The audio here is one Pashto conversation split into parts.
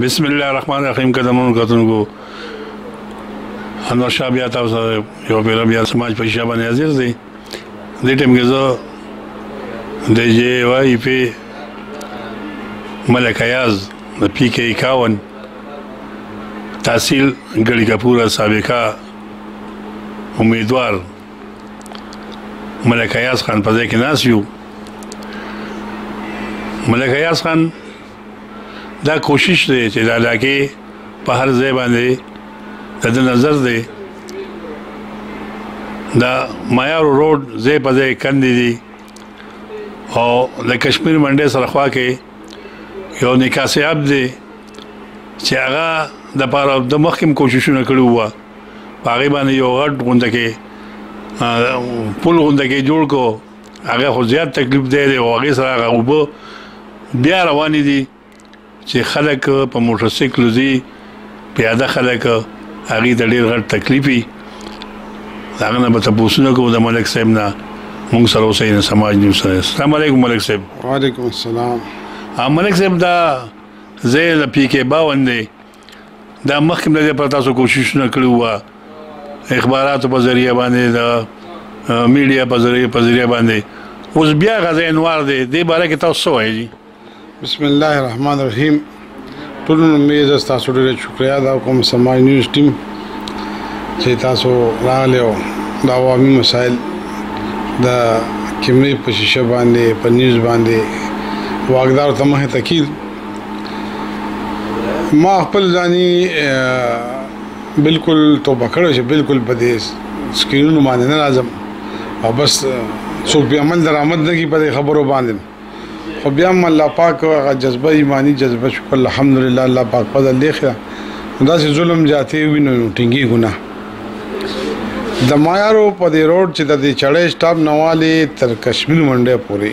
بسم الله الرحمن الرحیم قدمونو کتونکو انور شاه بیا تاسو سره یو پیره بیا سماج په شابه حاضر دی دې ټیم کې زه د جی وای پی ملک ایاز د پی کې 51 تحصیل ګړی کپورا سابقہ امیدوار ملک ایاز خان په ځای کې ناس یو ملک ایاز خان دا کوشش دی چې دا علاقې په هر ځای باندې د ده نظر دی دا معیار روډ ځای په ځای کندې دي او د کشمیر منډې سره خوا کې یو نکاسي اب دی چې هغه د پاره د مخکم کوششونه کړي وو هغه باندې یو غټ غونډه کې پل غونډه کې جوړ کو هغه خو زیات تکلیف دی او هغه سره هغه وبو بیا روان دي چې خلک په موټر سایکل زی پیاده خلک هغه د ډیر غټ تکلیفي هغه نه به تاسو نه کوو د ملک صاحب نه مونږ سره اوسې نه سماج نیو سره السلام علیکم ملک صاحب وعلیکم السلام ملک صاحب دا زه د پی کې باوندې دا مخکې د پر تاسو کوششونه کړو وا اخباراتو په ذریعہ باندې دا میډیا په ذریعہ په ذریعہ باندې اوس بیا غزا انوار دی د باره کې تاسو وایي بسم الله الرحمن الرحیم ټول نو مې زه تاسو ډېر شکریا دا کوم سمای نیوز ټیم چې تاسو راغلی او د عوامي مسایل د کیمرې په شیشه باندې په نیوز باندې واګدار ته مه تکیل ما خپل ځاني بالکل توبه کړو چې بالکل په دې سکرینونو باندې نه راځم او بس څوک بیا عمل درآمد نه کی په خبرو باندې خو بیا هم الله پاک هغه جذبه ایمانی جذبه شکر الحمدلله الله پاک فضل دی خره دا چې ظلم جاتې وینو ټینګي ګنا د مایارو په دې روډ چې د چړې سټاپ نواله تر کشمیر منډه پوري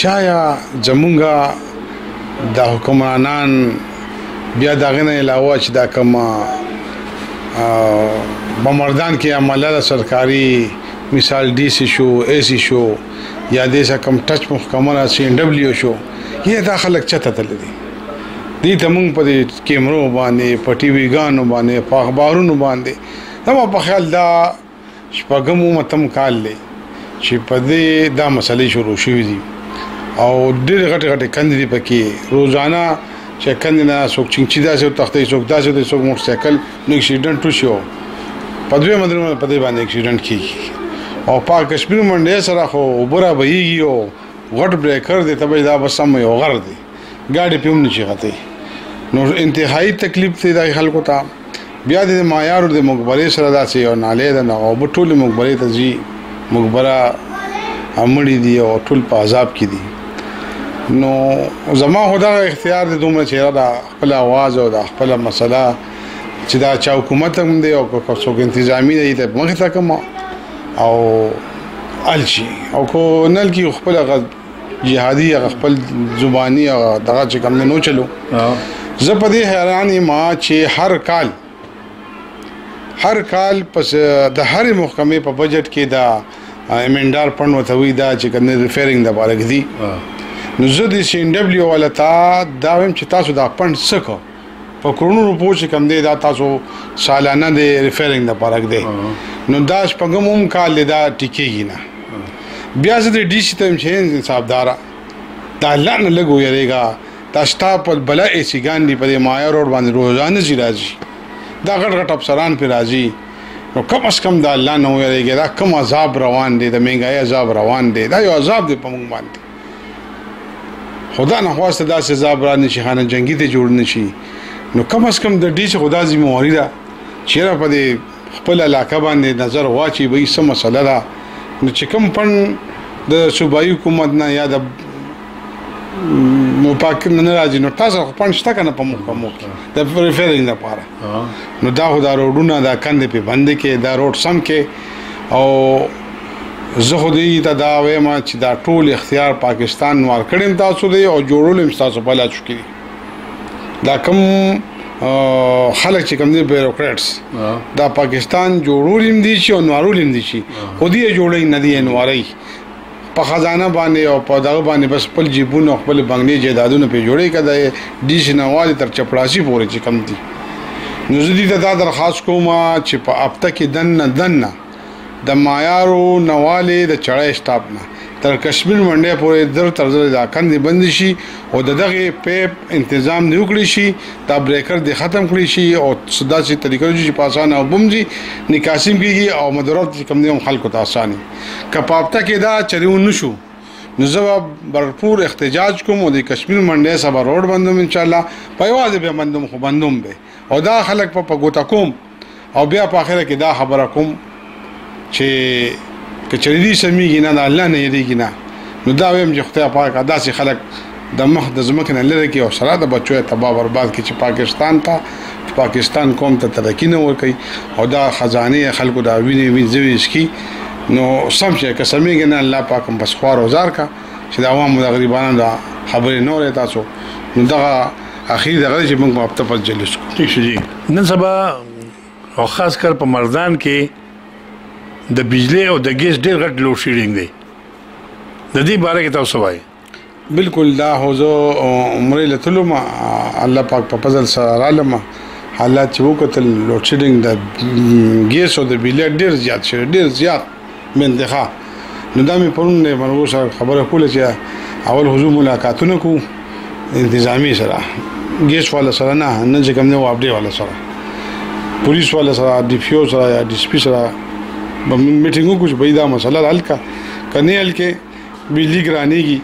شایا زمونږ د حکمرانان بیا دا غنه علاوه چې دا کوم بمردان کې عمله سرکاري مثال ډي سي شو اي سي شو یا د سا کم ټچ محکمه را سي ان ډبلیو شو یې دا خلک چته تل دي دي ته مونږ په کیمرو باندې په ټي وي ګانو باندې په اخبارونو باندې دا په خیال دا شپږم او متم کال دی چې په دې دا مسلې شروع شوې دي او ډېر غټ غټ کندې دي پکې روزانه چې کندې نه څوک چنچي داسې تختې څوک داسې دي څوک موټر سایکل نو اکسیډنټ وشي په دوی مدرو په دې باندې اکسیډنټ کیږي او په کشمیر منډه سره خو وبره بهيږي او غټ بریکر دی تبه دا بس سم یو غر دی ګاډي په هم نشي غته نو انتهایی تکلیف دی د خلکو ته بیا د معیار د مقبره سره داسې یو ناله ده نو او ټول مقبره ته ځي مقبره امړي دي او ټول په عذاب کې دي نو زما خدا اختیار دي دومره چیرې دا خپل आवाज او دا خپل مسله چې دا چا حکومت هم دی او په څوک انتظامی دی ته مخ ته کوم او الچی او کو نل کې خپل غد جهادي هغه خپل زبانی هغه دغه چې کوم نه چلو زه په دې حیران یم چې هر کال هر کال پس د هر محکمې په بجټ کې دا امندار پن وتوي دا چې کوم ریفیرینګ د بارګ دي نو زه د سین ډبلیو ولتا دا ویم چې تاسو دا پن څه کو په کرونو روپو چې کم دی دا تاسو سالانه دی ریفیرینګ د پرګ دی نو دا شپږم هم کال دا ټیکېږي نه بیا زه د ډي سي ته هم شین حسابدار دا الله نه لګو یریګا دا ستا په بل ای سي ګان دی په مایا روډ باندې روزانه زی راځي دا غټ غټ افسران پر راځي نو کم اس کم دا الله نه ویریږي دا کم عذاب روان دی د مهنګای عذاب روان دی دا یو عذاب دی په موږ باندې خدا نه خواسته دا سزا بران نشي خانه جنگي ته جوړ نشي نو کم اس کم د دې چې خدا ذمہواري ده چیرې په دې خپل علاقه باندې نظر واچي به یې سم مسله ده نو چې کم پن د صوبایي حکومت نه یا د مپاک نه راځي نو تاسو خو پنځه تا کنه په مخ په مخ د ریفرینګ لپاره نو دا خو دا روډونه دا کندې په بند کې دا روډ سم کې او زه خو دې ته دا وایم چې دا ټول اختیار پاکستان نوار کړم تاسو دی او جوړول هم تاسو په لاس کې دا کوم خلک چې کوم دي بیوروکراتس دا پاکستان جوړول هم دي چې او نوارول هم دي چې خو دې جوړې نه دي نواري په خزانه باندې او په دغه باندې بس خپل جیبونه خپل بنگلې جیدادونه په جوړې کده دي شنوالي تر چپړاسي پورې چې کم دي نو زه دې ته دا درخواست کوم چې په هفته کې دنه دنه د معیارو نواله د چړای سټاپ نه تر کشمیر منډه پورې در تر زر دا کندې بند شي او د دغه پیپ تنظیم دی وکړي شي دا بریکر دی ختم کړي شي او صدا سي طریقې چې پاسانه او بمځي نکاسیم کیږي او مدرات کم دي هم خلکو ته اساني که په هفته کې دا چرې ونه شو نو زه به برپور احتجاج کوم او د کشمیر منډې سبا روډ بندوم ان شاء الله په یوازې به بندوم خو بندوم به او دا خلک په پګوتا کوم او بیا په اخر کې دا خبره کوم چې کچریدي سميږي نه الله نه یریږي نه نو دا ویم چې خدای پاک داسې خلک د مخ د ځمکې نه لرې کې او سره د بچو یې تباه برباد کې چې پاکستان ته چې پاکستان قوم ته ترقی نه ورکي او دا خزانه خلکو دا ویني وینځوي شي نو سم شي که سمېږي نه الله پاکم بس خوار او زار کا چې دا عوام د غریبانو دا خبرې نه ورې تاسو نو دغه اخیر دغه چې موږ په خپل جلوس کو ٹھیک شي نن سبا او خاص کر په مردان کې د بجلی او د ګیس ډېر غټ لوډ شیډینګ دی د دې باره کې تاسو وایي بالکل دا هو زه عمرې له تلو ما الله پاک په فضل سره رالم حالات چې وکتل لوډ شیډینګ د ګیس او د بجلی ډیر زیات شوی ډیر زیات منتخا نو دا مې پرون د مرغو سره خبره کوله چې اول حضور ملاقاتونه کوو انتظامی سره ګیس والا سره نه نه چې کوم نه واپ دی والا سره پولیس والا سره ډي پی او سره یا ډي سي پي سره میټینګ وکړو چې بيدا مسله حل کا کني حل کې بجلی ګرانیږي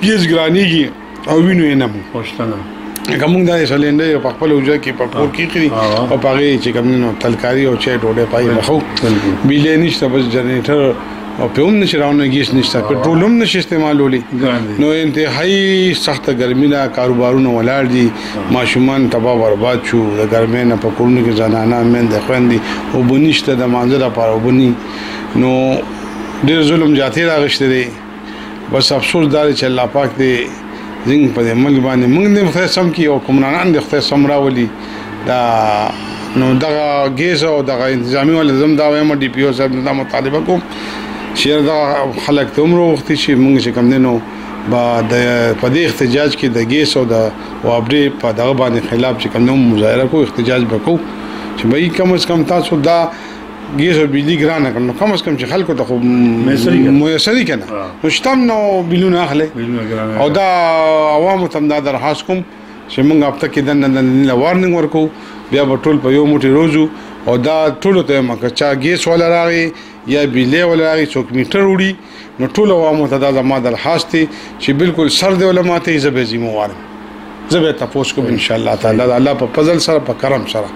پیز ګرانیږي او وینو یې نه مو پښتنه کوم دا سلندر په خپل وجه کې په کور کې کړی او پاره چې کوم نو تلکاری او چای ډوډۍ پای مخو بیلې نشته بس جنریټر او په هم نشه راونه گیس نشته پټرول هم نشه استعمالولي نو انتهایی سخت ګرمي لا کاروبارونه ولاړ دي ماشومان تباہ برباد شو د ګرمۍ نه په کورونو کې زنانه مند خوندي او بنشته د مانزه لپاره وبني نو ډیر ظلم جاتې راغشته دی بس افسوس دار چې الله پاک دې زنګ په دې ملک باندې موږ دې خدای سم کی او کومرانان دې خدای سم راولي دا نو دغه ګیز او دغه انتظامی ول زم دا وایم ډي پی او صاحب دا مطالبه کوم چې دا خلک ته عمر وختي چې موږ چې کم دینو با د په دې احتجاج کې د ګیس او د وابډې په دغه باندې خلاف چې کم نو مظاهره کو احتجاج وکړو چې به کم از کم تاسو دا ګیس او بجلی ګران کړ نو کم از کم چې خلکو ته خو میسري کنه نو شتم نو بلونه اخلي او دا عوامو تم دا درخواست کوم چې موږ هفته کې دنه دنه وارننګ ورکو بیا به ټول په یو موټي روزو او دا ټول ته مکه چا ګیس ولا راغی یا بیلې ولا راغی څوک میټر وړي نو ټول عوامو ته دا زما درخواست دی چې بالکل سر دی علما ته زبې ذمہ وار زبې تاسو کوم ان شاء الله تعالی الله په فضل سره په کرم سره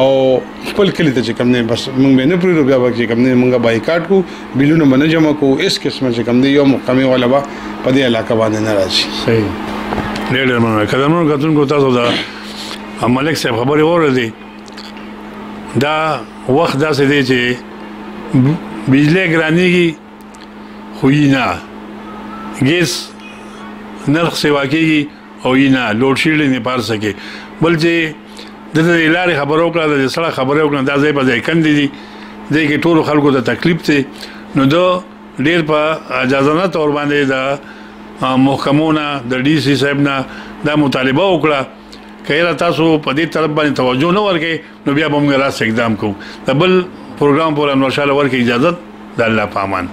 او خپل کلی ته چې کوم نه بس موږ به نه پریرو بیا به چې کوم نه موږ بایکاټ کو بلونه باندې جمع کو اس قسمه چې کوم دی یو مقامي ولا با په دې علاقه باندې نه راځي صحیح ډېر مننه کله نو غتون کو تاسو دا ملک صاحب خبرې اورې دي دا وخت داسې دی چې بجلی ګرانیږي خو یې نه ګیس نرخ سیوا کیږي او یې نه لوډ شیډینګ نه پار سکے بل چې د دې لارې خبرو کړه د سړه خبرو کړه دا ځای په ځای کندې دي د کې ټول خلکو ته تکلیف دی نو دا ډیر په اجازه نه تور باندې دا محکمونه د ډي سي صاحب نه دا مطالبه وکړه که یې تاسو په دې طرف باندې توجه نه ورکې نو بیا به موږ راس اقدام کوو د بل پروګرام پر انور شاه لور کې اجازه د الله پامان